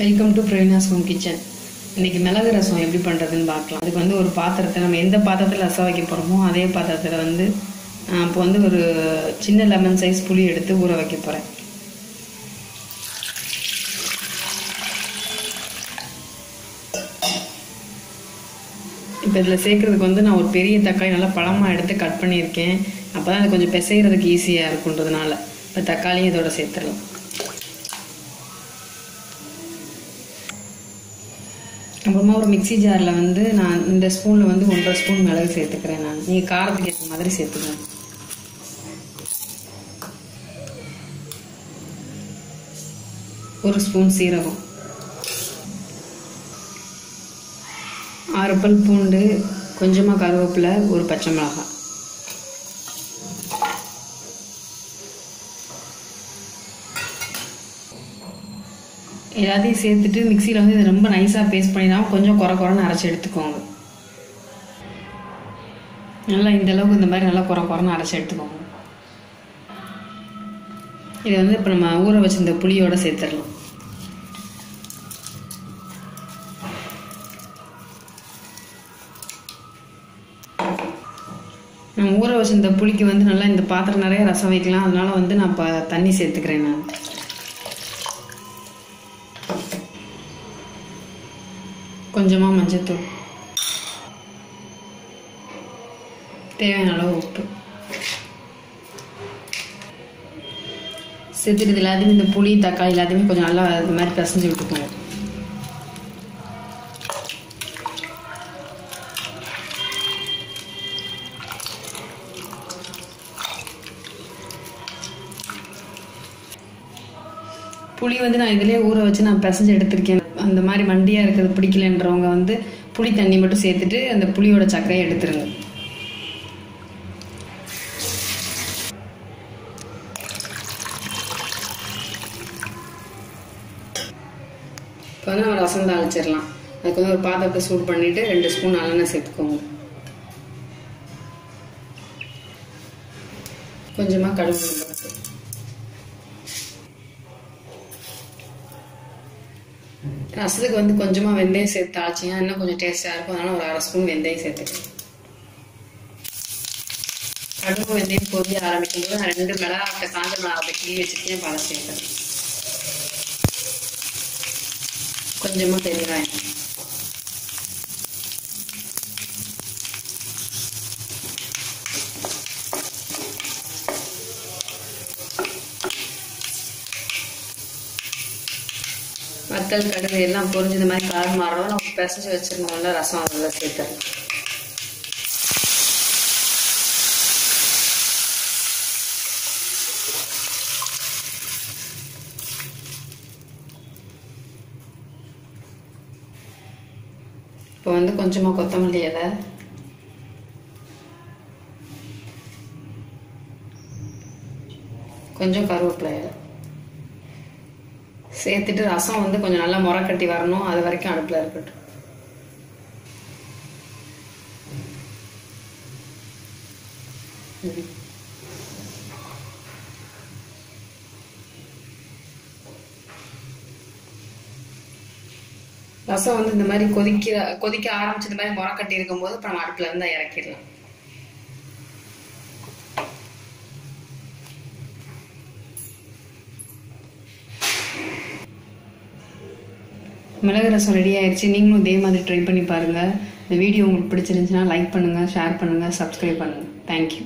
Welcome to Praveena's home kitchen இன்னைக்கு மிளகு ரசம் எப்படி பண்ணுறதுன்னு பார்க்கலாம். அதுக்கு வந்து ஒரு பாத்திரத்தை நம்ம எந்த பாத்திரத்தில் ரசம் வைக்க போகிறோமோ அதே பாத்திரத்தில் வந்து இப்போ வந்து ஒரு சின்ன லெமன் சைஸ் புளி எடுத்து ஊற வைக்க போகிறேன் இப்போ இதில் சேர்க்குறதுக்கு வந்து நான் ஒரு பெரிய தக்காளி நல்லா பழமாக எடுத்து கட் பண்ணியிருக்கேன். அப்போ தான் அது கொஞ்சம் பிசைகிறதுக்கு ஈஸியாக இருக்குன்றதுனால இப்போ தக்காளியும் இதோட சேர்த்துடலாம். அப்புறமா ஒரு மிக்ஸி ஜாரில் வந்து நான் இந்த ஸ்பூனில் வந்து ஒன்றரை ஸ்பூன் மிளகு சேர்த்துக்கிறேன் நான். நீங்கள் காரத்துக்கு ஏற்ற மாதிரி சேர்த்துக்கலாம் ஒரு ஸ்பூன் சீரகம். ஆறு பல் பூண்டு கொஞ்சமாக கருவேப்பிலை ஒரு பச்சை மிளகாய். எல்லாத்தையும் சேர்த்துட்டு மிக்சியில் வந்து இதை ரொம்ப நைஸாக பேஸ்ட் பண்ணினா கொஞ்சம் குறை குறைன்னு அரைச்சி எடுத்துக்கோங்க. நல்லா இந்த அளவுக்கு இந்த மாதிரி நல்லா குறை குறைன்னு அரைச்சி எடுத்துக்கோங்க. இதை வந்து இப்போ நம்ம ஊற வச்சிருந்த புளியோட சேர்த்துடலாம். நம்ம ஊற வச்சிருந்த புளிக்கு வந்து நல்லா இந்த பாத்திரம் நிறைய ரசம் வைக்கலாம். அதனால வந்து நான் இப்போ தண்ணி சேர்த்துக்கிறேன் நான். கொஞ்சமாக மஞ்சத்தூள். தேவையான அளவு உப்பு. செத்துட்டு எல்லாத்தையும் இந்த புளி தக்காளி எல்லாத்தையுமே கொஞ்சம் நல்லா இது மாதிரி பிசைஞ்சு விட்டுக்கோங்க. புளி வந்து நான் இதிலே ஊற வச்சு நான் பிசைஞ்சு எடுத்திருக்கேன். அந்த மாதிரி மண்டியாக இருக்கிறது பிடிக்கலன்றவங்க வந்து புளி தண்ணி மட்டும் சேர்த்துட்டு அந்த புளியோட சக்கையை எடுத்துருங்க. இப்போ வந்து நம்ம ரசம் தாளிச்சிடலாம். அதுக்கு வந்து ஒரு பாத்திரத்தை சூட் பண்ணிவிட்டு ரெண்டு ஸ்பூன் நல்லெண்ணெய் சேர்த்துக்கோங்க. கொஞ்சமாக கடுகு ரசத்துக்கு வந்து கொஞ்சமாக வெந்தயம் சேர்த்து தாளிச்சிங்கன்னா இன்னும் கொஞ்சம் டேஸ்ட்டாக இருக்கும். அதனால் ஒரு அரை ஸ்பூன் வெந்தயம் சேர்த்துக்கிறேன் கடுகு வெந்தயம் பொரிய ஆரம்பிக்கும் போது நான் ரெண்டு மிளகா மிளகாட்ட காஞ்ச அப்படி கிளி வச்சுருக்கேன் பழம் சேர்க்குறேன் கொஞ்சமாக பெருங்காயம் வத்தல் கடுகு எல்லாம் பொரிஞ்சு இந்த மாதிரி கலர் மாறணும். நம்ம பிசைஞ்சு வச்சுருந்தோம்ல ரசம் அதில் சேர்த்து. இப்போ வந்து கொஞ்சமாக கொத்தமல்லி இலை. கொஞ்சம் கருவேப்பிலை இலை. சேர்த்துட்டு ரசம் வந்து கொஞ்சம் நல்லா முறை கட்டி வரணும். அது வரைக்கும் அடுப்பில் இருக்கட்டும். ரசம் வந்து இந்த மாதிரி கொதிக்க கொதிக்க ஆரம்பிச்சு இந்த மாதிரி முறை கட்டி இருக்கும்போது போது நம்ம அடுப்புல இருந்து இறக்கிடலாம். மிளகு ரசம் ரெடி ஆயிடுச்சு நீங்களும் இதே மாதிரி ட்ரை பண்ணி பாருங்கள் இந்த வீடியோ உங்களுக்கு பிடிச்சிருந்துச்சுன்னா லைக் பண்ணுங்கள் ஷேர் பண்ணுங்கள் சப்ஸ்கிரைப் பண்ணுங்கள் தேங்க்யூ